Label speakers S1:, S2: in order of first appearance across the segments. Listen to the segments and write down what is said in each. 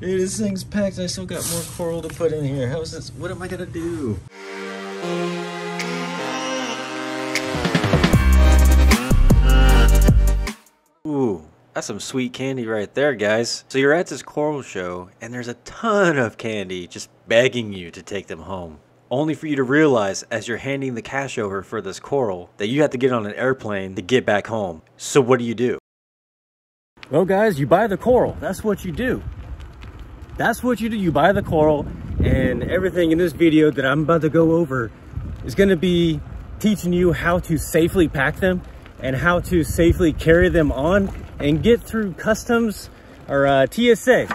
S1: Dude, this thing's packed. I still got more coral to put in here. How's this? What am I gonna do? Ooh, that's some sweet candy right there, guys. So you're at this coral show, and there's a ton of candy just begging you to take them home. Only for you to realize as you're handing the cash over for this coral that you have to get on an airplane to get back home. So what do you do? Well, guys, you buy the coral. That's what you do. That's what you do. You buy the coral, and everything in this video that I'm about to go over is going to be teaching you how to safely pack them and how to safely carry them on and get through customs or uh, TSA.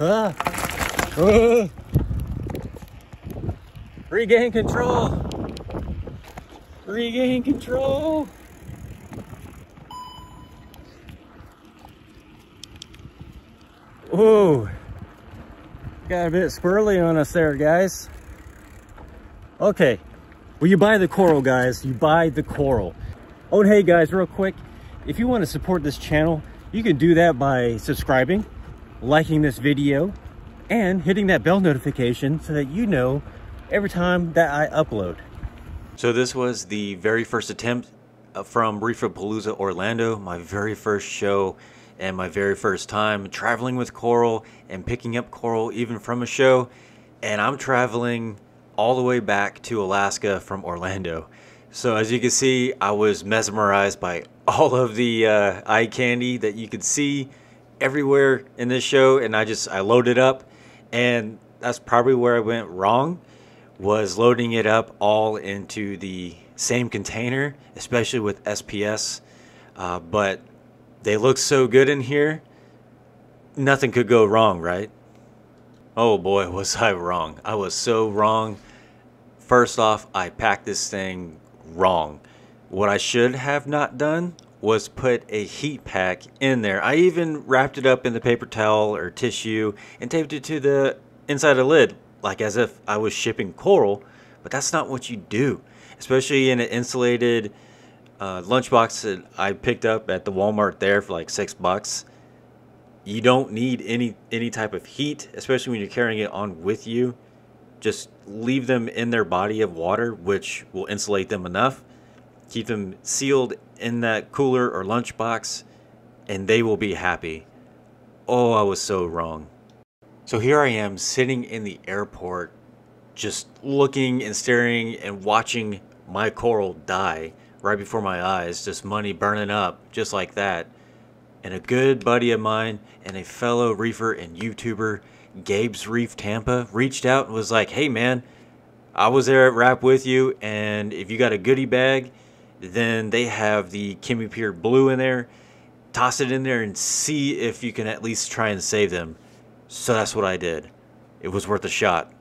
S1: Ah. Ah. Regain control. Regain control. Ooh, got a bit squirrely on us there, guys. Okay, well, you buy the coral, guys. You buy the coral. Oh, hey, guys, real quick, if you want to support this channel, you can do that by subscribing, liking this video, and hitting that bell notification so that you know every time that I upload. So this was the very first attempt uh, from Reefapalooza Orlando, my very first show and my very first time traveling with coral and picking up coral even from a show. And I'm traveling all the way back to Alaska from Orlando. So as you can see, I was mesmerized by all of the uh, eye candy that you could see everywhere in this show. And I just, I loaded up and that's probably where I went wrong was loading it up all into the same container, especially with SPS. Uh, but they look so good in here, nothing could go wrong, right? Oh boy, was I wrong. I was so wrong. First off, I packed this thing wrong. What I should have not done was put a heat pack in there. I even wrapped it up in the paper towel or tissue and taped it to the inside of the lid, like as if I was shipping coral, but that's not what you do, especially in an insulated uh, lunchbox that I picked up at the Walmart there for like six bucks. You don't need any any type of heat, especially when you're carrying it on with you. Just leave them in their body of water, which will insulate them enough. Keep them sealed in that cooler or lunchbox, and they will be happy. Oh, I was so wrong. So here I am sitting in the airport, just looking and staring and watching my coral die right before my eyes, just money burning up, just like that. And a good buddy of mine and a fellow reefer and YouTuber, Gabe's Reef Tampa, reached out and was like, hey man, I was there at Wrap with you, and if you got a goodie bag, then they have the Chemi-Pure Blue in there. Toss it in there and see if you can at least try and save them. So that's what I did. It was worth a shot.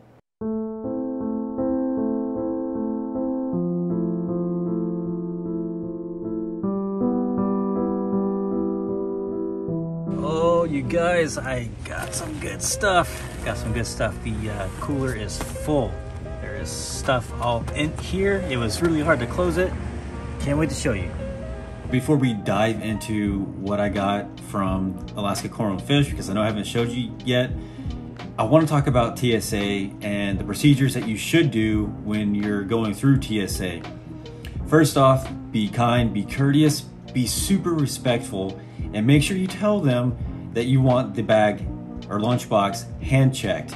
S1: You guys, I got some good stuff. Got some good stuff. The uh, cooler is full. There is stuff all in here. It was really hard to close it. Can't wait to show you. Before we dive into what I got from Alaska Coral Fish, because I know I haven't showed you yet, I want to talk about TSA and the procedures that you should do when you're going through TSA. First off, be kind, be courteous, be super respectful, and make sure you tell them that you want the bag or lunchbox hand checked.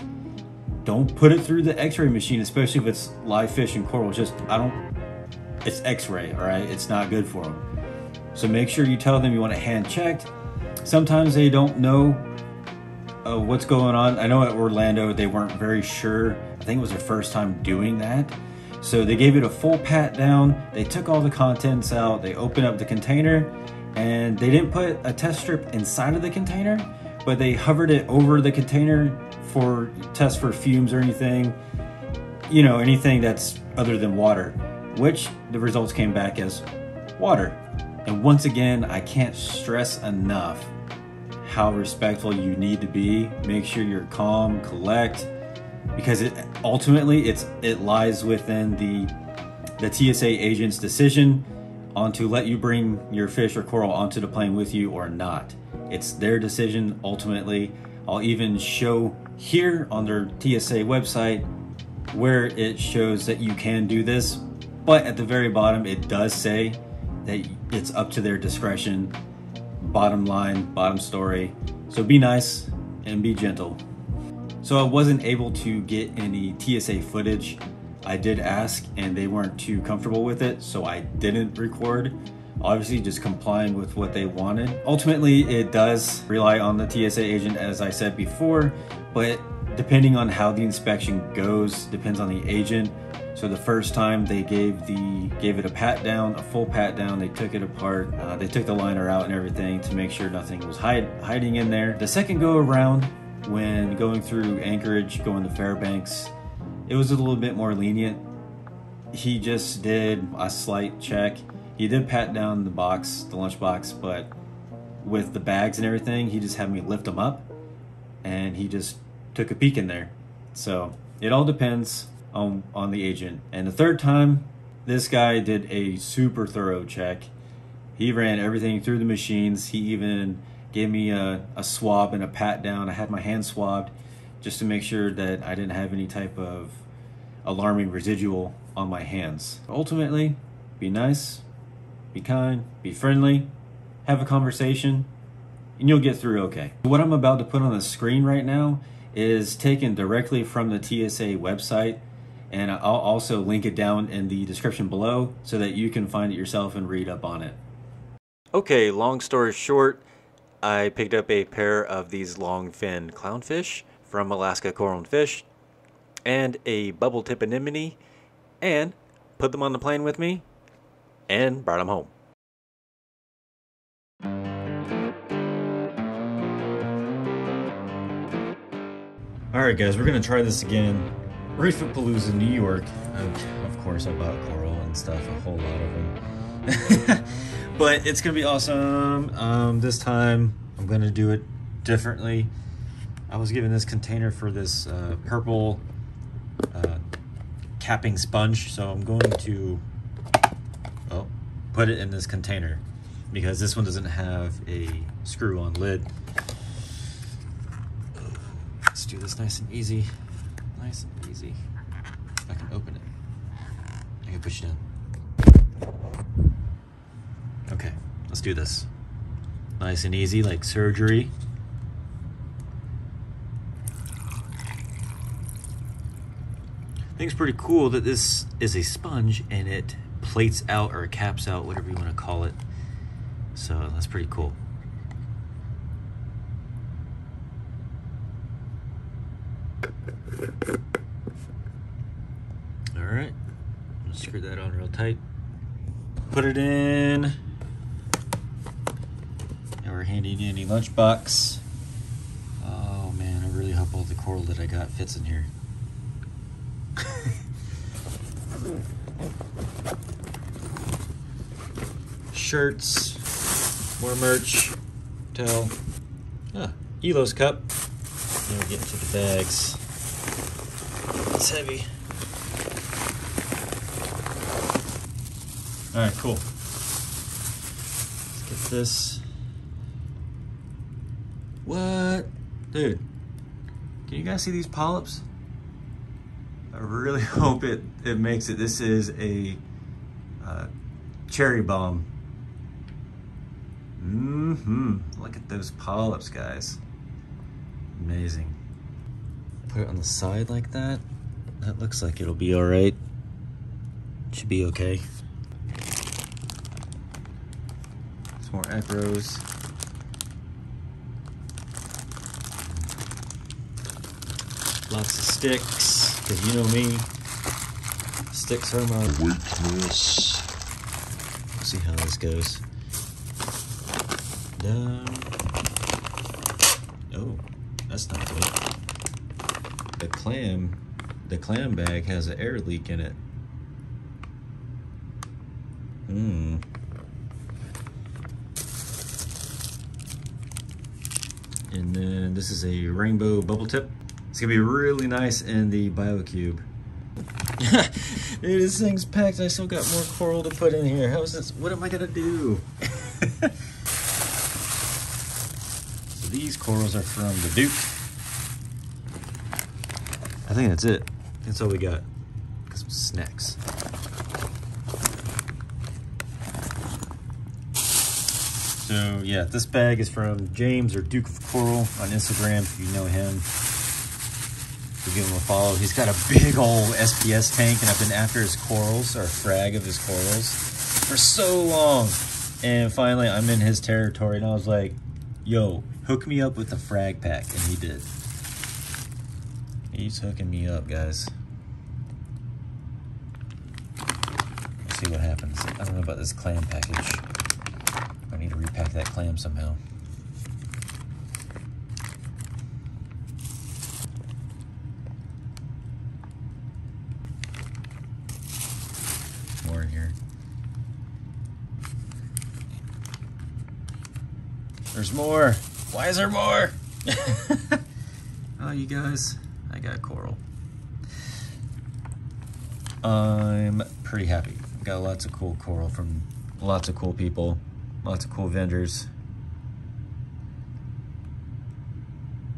S1: Don't put it through the x-ray machine, especially if it's live fish and coral. Just, I don't, it's x-ray, all right? It's not good for them. So make sure you tell them you want it hand checked. Sometimes they don't know uh, what's going on. I know at Orlando they weren't very sure. I think it was their first time doing that. So they gave it a full pat down. They took all the contents out. They opened up the container and they didn't put a test strip inside of the container, but they hovered it over the container for test for fumes or anything, you know, anything that's other than water, which the results came back as water. And once again, I can't stress enough how respectful you need to be. Make sure you're calm, collect, because it ultimately it's it lies within the the TSA agent's decision on to let you bring your fish or coral onto the plane with you or not. It's their decision ultimately. I'll even show here on their TSA website where it shows that you can do this, but at the very bottom it does say that it's up to their discretion. Bottom line, bottom story. So be nice and be gentle. So I wasn't able to get any TSA footage. I did ask and they weren't too comfortable with it, so I didn't record. Obviously just complying with what they wanted. Ultimately, it does rely on the TSA agent as I said before, but depending on how the inspection goes, depends on the agent. So the first time they gave the gave it a pat down, a full pat down. They took it apart. Uh, they took the liner out and everything to make sure nothing was hide, hiding in there. The second go around, when going through Anchorage, going to Fairbanks, it was a little bit more lenient. He just did a slight check. He did pat down the box, the lunch box, but with the bags and everything, he just had me lift them up, and he just took a peek in there. So it all depends on on the agent. And the third time, this guy did a super thorough check. He ran everything through the machines. He even gave me a, a swab and a pat down. I had my hand swabbed just to make sure that I didn't have any type of alarming residual on my hands. Ultimately, be nice, be kind, be friendly, have a conversation, and you'll get through okay. What I'm about to put on the screen right now is taken directly from the TSA website and I'll also link it down in the description below so that you can find it yourself and read up on it. Okay, long story short, I picked up a pair of these long fin clownfish from Alaska Coral and Fish and a bubble tip anemone and put them on the plane with me and brought them home. Alright guys, we're to try this again Reefapalooza, New York. Of course, I bought coral and stuff, a whole lot of them. but it's gonna be awesome. Um, this time, I'm gonna do it differently. I was given this container for this uh, purple uh, capping sponge, so I'm going to oh, put it in this container because this one doesn't have a screw-on lid. Let's do this nice and easy. Nice and easy. I can open it. I can push it in. Okay, let's do this. Nice and easy, like surgery. I think it's pretty cool that this is a sponge and it plates out or caps out, whatever you want to call it. So that's pretty cool. All right, screw that on real tight. Put it in our handy dandy lunchbox. Oh man, I really hope all the coral that I got fits in here. Shirts, more merch, towel, ah, Elos cup. Now we get into the bags. It's heavy. All right, cool. Let's get this. What? Dude, can you guys see these polyps? I really hope it, it makes it. This is a uh, cherry bomb. Mm-hmm. Look at those polyps, guys. Amazing. Put it on the side like that. That looks like it'll be all right. Should be okay. Some more acros. Lots of sticks, because you know me. Sticks are my weakness. We'll see how this goes. Oh, that's not good. The clam the clam bag has an air leak in it. Hmm. And then this is a rainbow bubble tip. It's gonna be really nice in the BioCube. Dude, this thing's packed. I still got more coral to put in here. How is this? What am I gonna do? so these corals are from the Duke. I think that's it. That's all we got. Got some snacks. So yeah, this bag is from James or Duke of Coral on Instagram if you know him. So give him a follow. He's got a big old SPS tank and I've been after his corals or frag of his corals for so long. And finally I'm in his territory and I was like, yo, hook me up with the frag pack. And he did. He's hooking me up, guys. Let's see what happens. I don't know about this clam package. I need to repack that clam somehow. More in here. There's more. Why is there more? oh, you guys, I got coral. I'm pretty happy. Got lots of cool coral from lots of cool people, lots of cool vendors.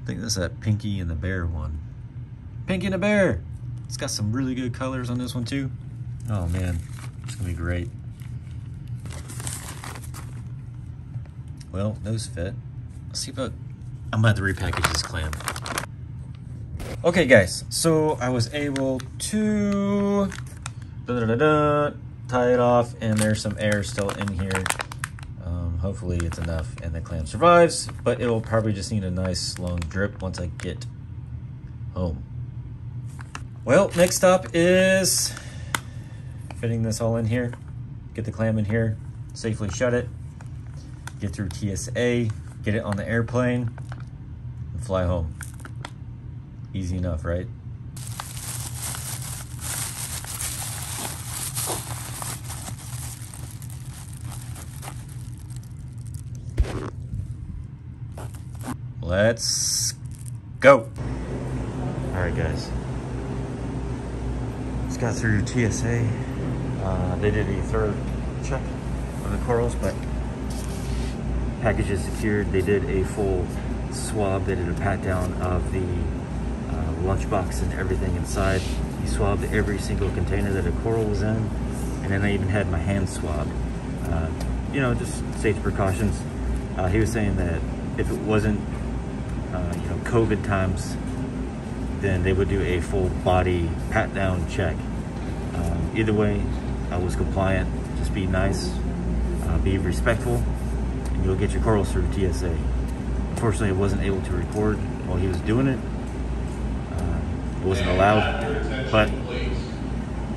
S1: I think that's that Pinky and the Bear one. Pinky and the Bear! It's got some really good colors on this one too. Oh man, it's gonna be great. Well, those fit. Let's see about, I'm about to repackage this clam. Okay guys, so I was able to da -da -da tie it off and there's some air still in here. Um, hopefully it's enough and the clam survives, but it'll probably just need a nice long drip once I get home. Well, next up is fitting this all in here, get the clam in here, safely shut it, get through TSA, get it on the airplane, and fly home. Easy enough, right? Let's go. All right, guys. Just got through TSA. Uh, they did a thorough check on the corals, but package is secured. They did a full swab. They did a pat down of the uh, lunchbox and everything inside. He swabbed every single container that a coral was in, and then I even had my hand swabbed. Uh, you know, just safety precautions. Uh, he was saying that if it wasn't, uh, you know, COVID times, then they would do a full body pat down check. Um, either way, I was compliant. Just be nice, uh, be respectful, you'll get your corals through TSA. Unfortunately, I wasn't able to record while he was doing it. Uh, it wasn't allowed, but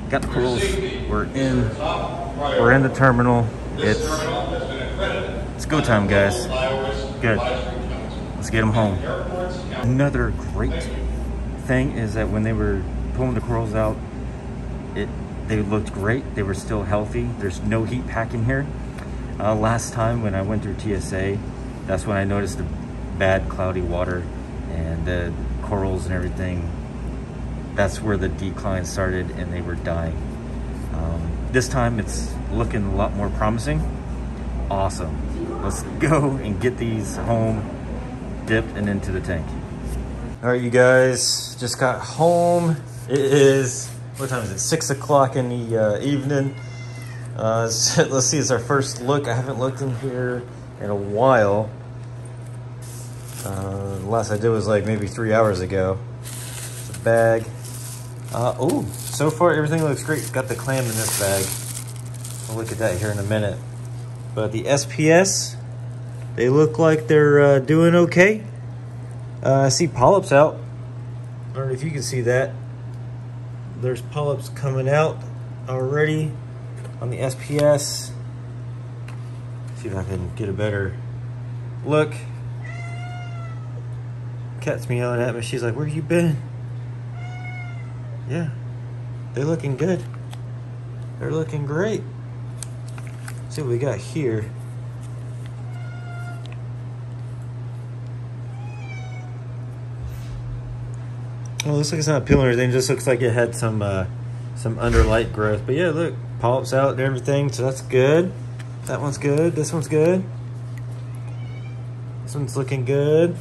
S1: got the corals. We're in. We're in the terminal. It's it's go time, guys. Good. Let's get them home. Another great thing is that when they were pulling the corals out, it they looked great. They were still healthy. There's no heat packing here. Uh, last time when I went through TSA, that's when I noticed the bad cloudy water and the corals and everything. That's where the decline started and they were dying. Um, this time it's looking a lot more promising. Awesome. Let's go and get these home, dipped and into the tank. All right, you guys, just got home. It is, what time is it? Six o'clock in the uh, evening. Uh, let's see, it's our first look. I haven't looked in here in a while. Uh, the last I did was like maybe three hours ago. A bag. Uh, oh, so far everything looks great. Got the clam in this bag. We'll look at that here in a minute. But the SPS, they look like they're uh, doing okay. Uh, I see polyps out. I don't know if you can see that. There's polyps coming out already on the SPS. See if I can get a better look. Cat's meowing at me. She's like, where you been? Yeah, they're looking good. They're looking great. See what we got here. Well, looks like it's not peeling or anything. It just looks like it had some uh, some underlight growth. But yeah, look, polyps out and everything, so that's good. That one's good. This one's good. This one's looking good.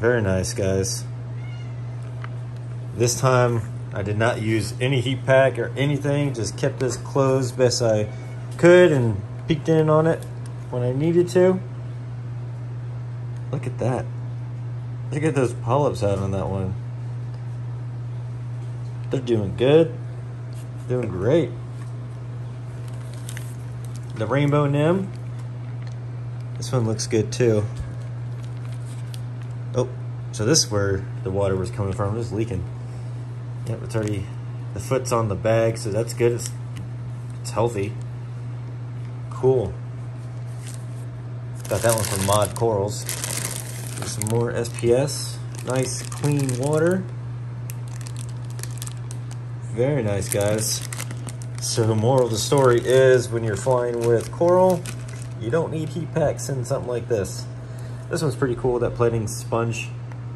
S1: Very nice, guys. This time, I did not use any heat pack or anything. Just kept this closed best I could and peeked in on it when I needed to. Look at that. Look at those polyps out on that one. They're doing good. Doing great. The rainbow Nim. This one looks good too. Oh, so this is where the water was coming from. It was leaking. Yep, it's already, the foot's on the bag, so that's good. It's, it's healthy. Cool. Got that one from Mod Corals. Some more SPS. Nice, clean water. Very nice, guys. So moral of the story is when you're flying with coral, you don't need heat packs in something like this. This one's pretty cool, that plating sponge.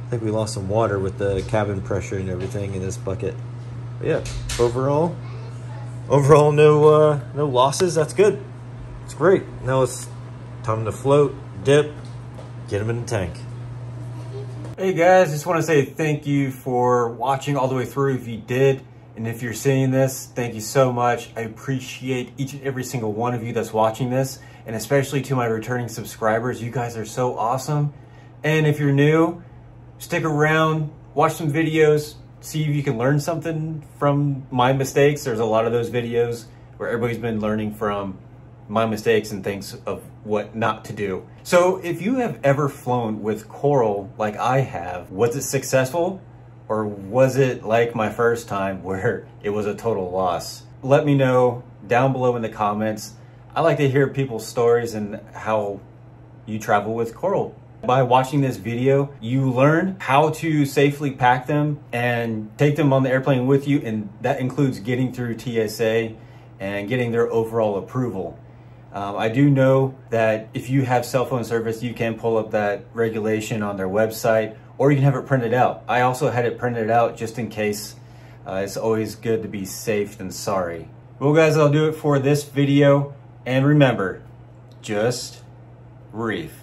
S1: I think we lost some water with the cabin pressure and everything in this bucket. But yeah, overall, overall no uh, no losses. That's good. It's great. Now it's time to float, dip, get them in the tank. Hey guys, just want to say thank you for watching all the way through if you did. And if you're seeing this, thank you so much. I appreciate each and every single one of you that's watching this, and especially to my returning subscribers. You guys are so awesome. And if you're new, stick around, watch some videos, see if you can learn something from my mistakes. There's a lot of those videos where everybody's been learning from my mistakes and things of what not to do. So if you have ever flown with coral like I have, was it successful? Or was it like my first time where it was a total loss? Let me know down below in the comments. I like to hear people's stories and how you travel with coral. By watching this video, you learn how to safely pack them and take them on the airplane with you, and that includes getting through TSA and getting their overall approval. Um, I do know that if you have cell phone service, you can pull up that regulation on their website or you can have it printed out. I also had it printed out just in case. Uh, it's always good to be safe than sorry. Well guys, I'll do it for this video. And remember, just reef.